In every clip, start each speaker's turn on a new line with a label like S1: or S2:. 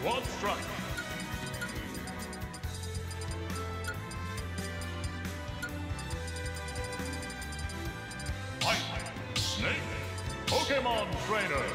S1: Squad strike. Fight. Snake. Pokemon Trainer.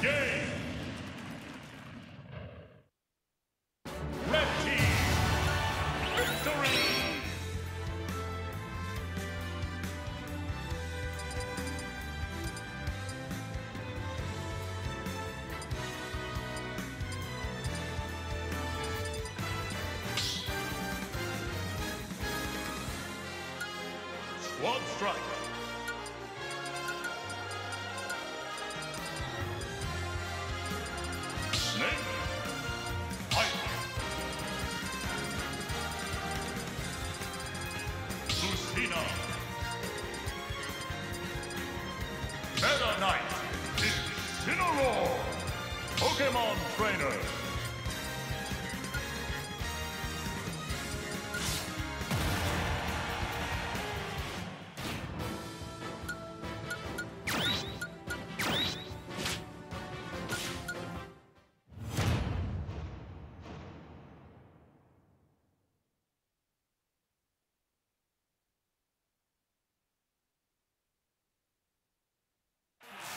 S1: Red team! Victory! Squad strike. Lucina. Meta Knight. Incineroar. Pokemon Trainer.